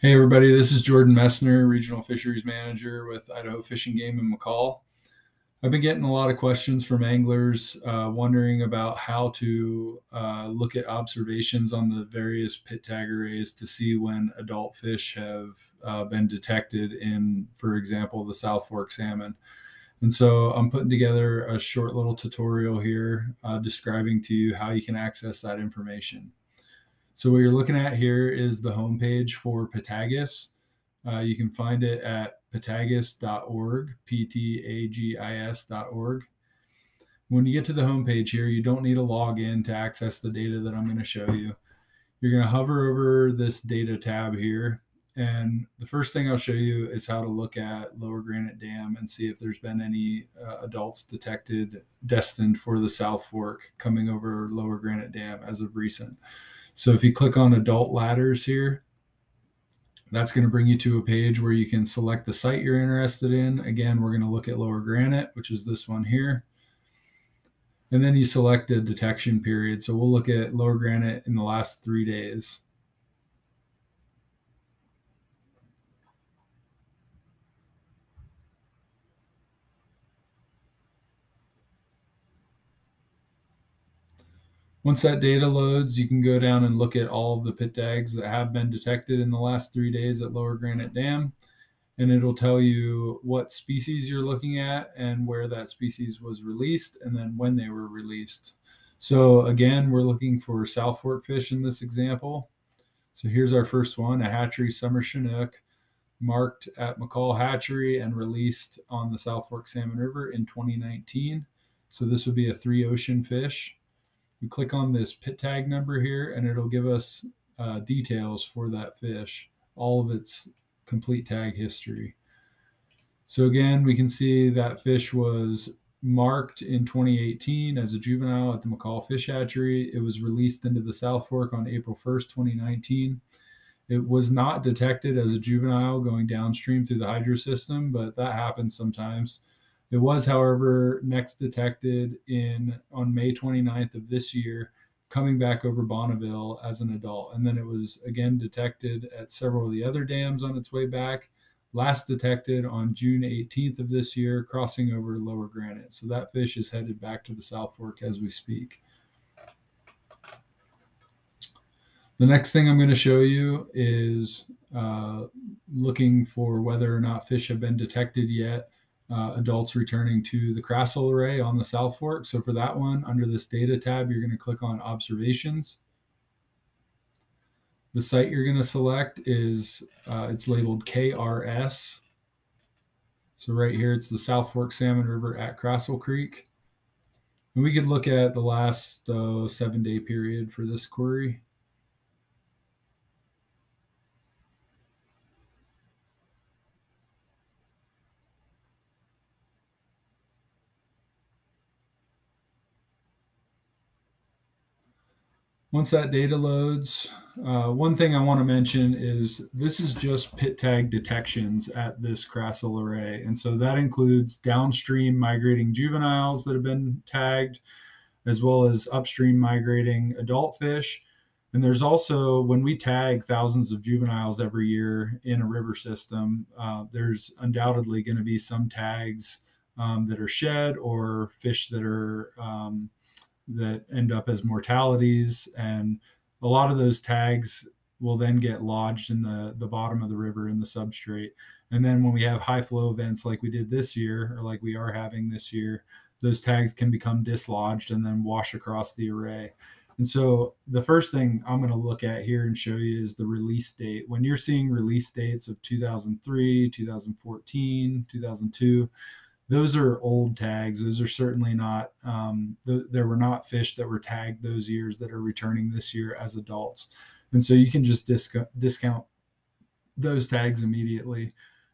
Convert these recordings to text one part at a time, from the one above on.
Hey, everybody, this is Jordan Messner, Regional Fisheries Manager with Idaho Fish and Game in McCall. I've been getting a lot of questions from anglers uh, wondering about how to uh, look at observations on the various pit tag arrays to see when adult fish have uh, been detected in, for example, the South Fork salmon. And so I'm putting together a short little tutorial here uh, describing to you how you can access that information. So what you're looking at here is the homepage for PTAGIS. Uh, you can find it at ptagis.org, p-t-a-g-i-s.org. When you get to the homepage here, you don't need a login to access the data that I'm going to show you. You're going to hover over this data tab here. And the first thing I'll show you is how to look at Lower Granite Dam and see if there's been any uh, adults detected destined for the South Fork coming over Lower Granite Dam as of recent. So if you click on adult ladders here, that's going to bring you to a page where you can select the site you're interested in. Again, we're going to look at lower granite, which is this one here. And then you select the detection period. So we'll look at lower granite in the last three days. Once that data loads, you can go down and look at all of the pit tags that have been detected in the last three days at Lower Granite Dam. And it'll tell you what species you're looking at and where that species was released and then when they were released. So again, we're looking for South Fork fish in this example. So here's our first one, a hatchery summer Chinook marked at McCall Hatchery and released on the South Fork Salmon River in 2019. So this would be a three ocean fish. We click on this pit tag number here and it'll give us uh, details for that fish, all of its complete tag history. So again, we can see that fish was marked in 2018 as a juvenile at the McCall Fish Hatchery. It was released into the South Fork on April 1st, 2019. It was not detected as a juvenile going downstream through the hydro system, but that happens sometimes. It was, however, next detected in on May 29th of this year, coming back over Bonneville as an adult. And then it was again detected at several of the other dams on its way back. Last detected on June 18th of this year, crossing over Lower Granite. So that fish is headed back to the South Fork as we speak. The next thing I'm going to show you is uh, looking for whether or not fish have been detected yet uh, adults returning to the Krassel array on the South Fork. So for that one, under this data tab, you're going to click on observations. The site you're going to select is, uh, it's labeled KRS. So right here, it's the South Fork Salmon River at Krassel Creek. And we could look at the last uh, seven day period for this query. Once that data loads, uh, one thing I want to mention is this is just pit tag detections at this Krassel array. And so that includes downstream migrating juveniles that have been tagged, as well as upstream migrating adult fish. And there's also, when we tag thousands of juveniles every year in a river system, uh, there's undoubtedly going to be some tags um, that are shed or fish that are um, that end up as mortalities and a lot of those tags will then get lodged in the the bottom of the river in the substrate. And then when we have high flow events like we did this year or like we are having this year those tags can become dislodged and then wash across the array. And so the first thing i'm going to look at here and show you is the release date. When you're seeing release dates of 2003 2014 2002 those are old tags. Those are certainly not. Um, th- there were not fish that were tagged those years that are returning this year as adults, and so you can just disc- discount those tags immediately.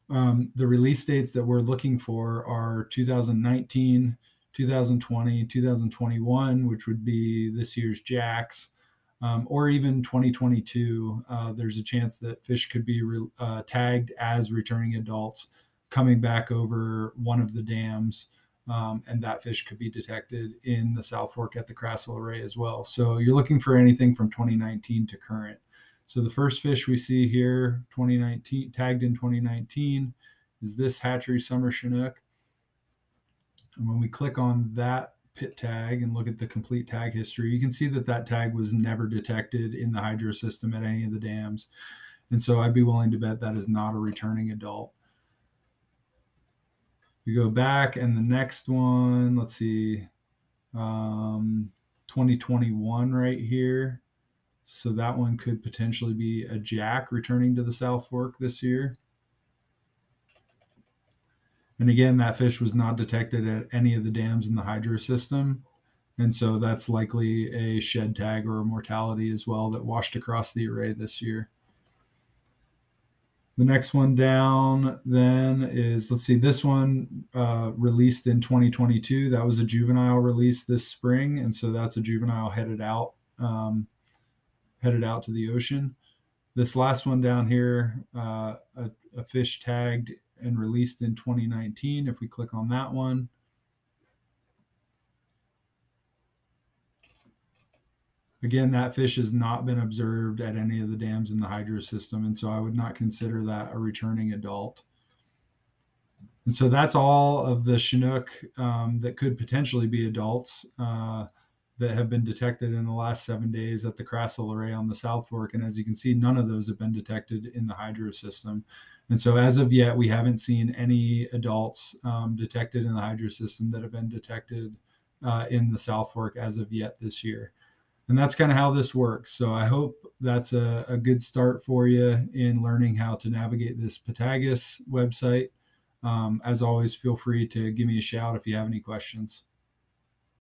Um, the release dates that we're looking for are 2019, 2020, 2021, which would be this year's jacks, um, or even 2022. Uh, there's a chance that fish could be re- uh, tagged as returning adults coming back over one of the dams. Um, and that fish could be detected in the South Fork at the Krassel Array as well. So you're looking for anything from 2019 to current. So the first fish we see here, 2019, tagged in 2019, is this hatchery summer Chinook. And when we click on that pit tag and look at the complete tag history, you can see that that tag was never detected in the hydro system at any of the dams. And so I'd be willing to bet that is not a returning adult. We go back and the next one, let's see, um, 2021 right here. So that one could potentially be a jack returning to the South Fork this year. And again, that fish was not detected at any of the dams in the hydro system. And so that's likely a shed tag or a mortality as well that washed across the array this year. The next one down then is, let's see, this one uh, released in 2022. That was a juvenile release this spring. And so that's a juvenile headed out, um, headed out to the ocean. This last one down here, uh, a, a fish tagged and released in 2019. If we click on that one, Again, that fish has not been observed at any of the dams in the hydro system, and so I would not consider that a returning adult. And so that's all of the Chinook um, that could potentially be adults uh, that have been detected in the last seven days at the Krassel Array on the South Fork. And as you can see, none of those have been detected in the hydro system. And so as of yet, we haven't seen any adults um, detected in the hydro system that have been detected uh, in the South Fork as of yet this year and that's kind of how this works. So I hope that's a, a, good start for you in learning how to navigate this PTAGIS website. Um, as always, feel free to give me a shout if you have any questions.